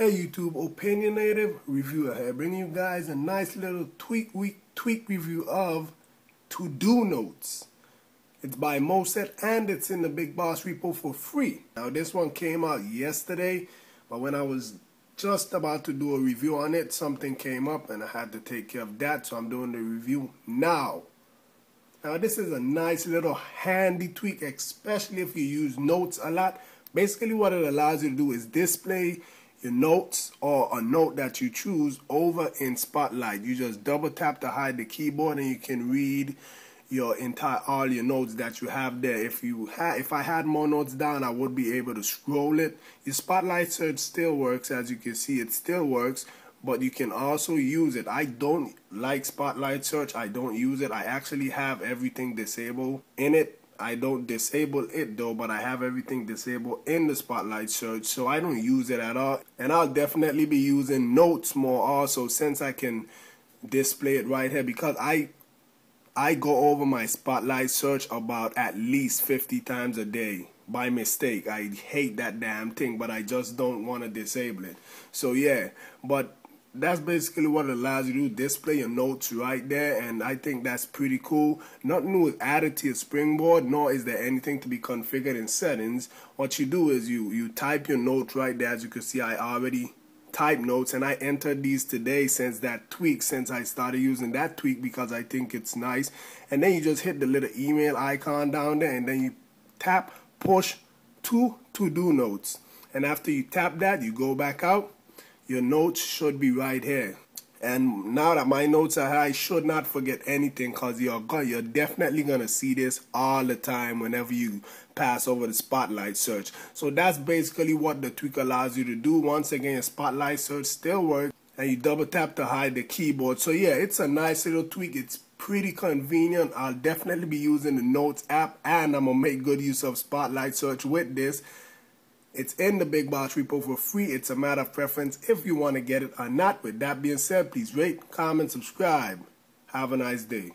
Hey YouTube, Opinionative Reviewer here, bringing you guys a nice little tweak week tweak review of To Do Notes. It's by Moeseth and it's in the Big Boss repo for free. Now this one came out yesterday, but when I was just about to do a review on it, something came up and I had to take care of that, so I'm doing the review now. Now this is a nice little handy tweak, especially if you use notes a lot. Basically what it allows you to do is display your notes or a note that you choose over in Spotlight. You just double tap to hide the keyboard and you can read your entire all your notes that you have there. If you had if I had more notes down, I would be able to scroll it. Your Spotlight search still works as you can see it still works, but you can also use it. I don't like Spotlight search. I don't use it. I actually have everything disabled in it I don't disable it though, but I have everything disabled in the Spotlight search, so I don't use it at all. And I'll definitely be using Notes more also since I can display it right here because I I go over my Spotlight search about at least 50 times a day by mistake. I hate that damn thing, but I just don't want to disable it. So yeah, but that's basically what it allows you to display your notes right there and i think that's pretty cool. Nothing was added to your springboard nor is there anything to be configured in settings. What you do is you you type your notes right there. As you can see i already type notes and i entered these today since that tweak since i started using that tweak because i think it's nice. And then you just hit the little email icon down there and then you tap push to to do notes. And after you tap that you go back out your notes should be right here. And now that my notes are here, I should not forget anything because you're, you're definitely going to see this all the time whenever you pass over the Spotlight search. So that's basically what the tweak allows you to do. Once again, Spotlight search still works and you double tap to hide the keyboard. So yeah, it's a nice little tweak. It's pretty convenient. I'll definitely be using the Notes app and I'm going to make good use of Spotlight search with this. It's in the Big Boss Repo for free. It's a matter of preference if you want to get it or not. With that being said, please rate, comment, subscribe. Have a nice day.